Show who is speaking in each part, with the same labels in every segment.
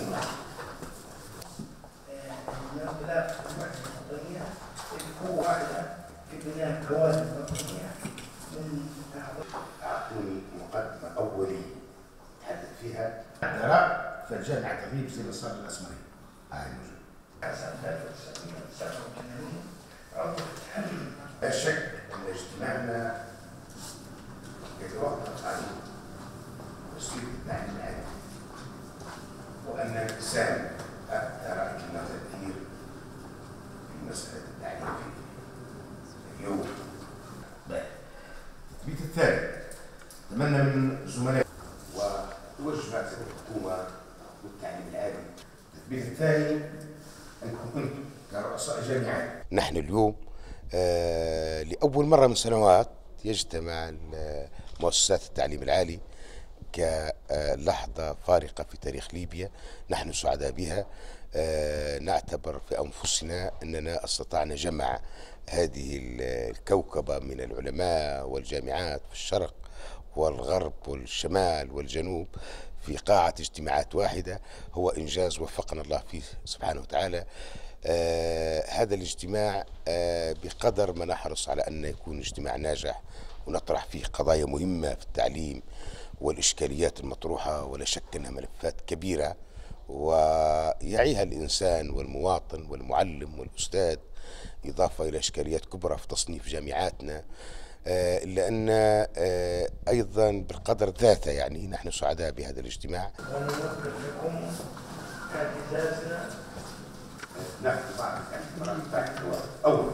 Speaker 1: والله
Speaker 2: أعطوني مقدمة أولية تحدث فيها العراق فالجامعة تغيب زي ما صار الأسمري هاي موجود
Speaker 3: سنة 1987 عضو الاتحاد
Speaker 2: لا شك أن اجتماعنا يتوقف عن تسويق التعليم العالي وأن الإنسان أثر كما تأثير في مسألة التعليم اليوم التثبيت الثاني أتمنى من زملائي وتوجهات الحكومة والتعليم العالي التثبيت الثاني أنكم كنتم كرؤساء جامعات نحن اليوم آه، لأول مرة من سنوات يجتمع مؤسسات التعليم العالي كلحظة فارقة في تاريخ ليبيا. نحن سعداء بها. آه، نعتبر في أنفسنا أننا استطعنا جمع هذه ال- الكوكبة من العلماء والجامعات في الشرق والغرب والشمال والجنوب في قاعة اجتماعات واحدة. هو إنجاز وفقنا الله فيه سبحانه وتعالى. آه هذا الاجتماع آه بقدر ما نحرص على أن يكون اجتماع ناجح ونطرح فيه قضايا مهمة في التعليم والإشكاليات المطروحة ولا شك أنها ملفات كبيرة ويعيها الإنسان والمواطن والمعلم والأستاذ إضافة إلى إشكاليات كبرى في تصنيف جامعاتنا آه، إلا أن آه، أيضا بالقدر ذاته يعني نحن سعداء بهذا الاجتماع.
Speaker 3: لكم
Speaker 2: نحن بعد أول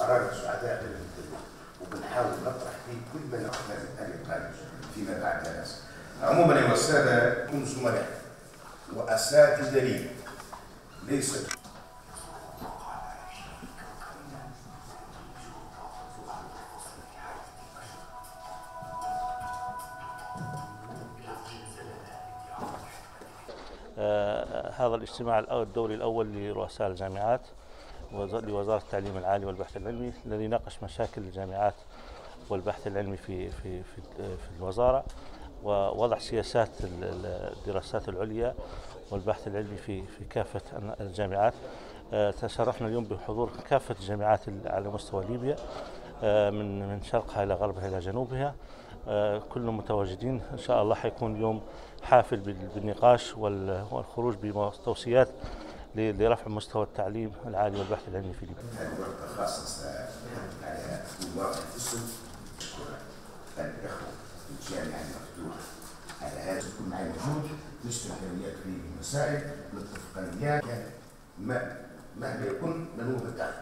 Speaker 2: أرانا سعداء بالمنتدى وبنحاول نطرح فيه كل ما الخارج فيما بعد لا ناس. عموما أيها السادة كن زملاء وأساتذة لي. ليست
Speaker 4: هذا الاجتماع الدوري الأول لرؤساء الجامعات وز- لوزارة التعليم العالي والبحث العلمي الذي ناقش مشاكل الجامعات والبحث العلمي في في في, في الوزارة ووضع سياسات ال- ال- الدراسات العليا والبحث العلمي في في كافة الجامعات. آه، تشرفنا اليوم بحضور كافة الجامعات على مستوى ليبيا. آه، من من شرقها إلى غربها إلى جنوبها. آه، كلهم متواجدين إن شاء الله حيكون يوم حافل بال- بالنقاش وال- والخروج بتوصيات لرفع مستوى التعليم العالي والبحث العلمي في ليبيا.
Speaker 2: خاصة على الواقع الاسم في الجامعة المفتوحة على هذا معي موجود في المسائل مهما يكون ننوب الدخل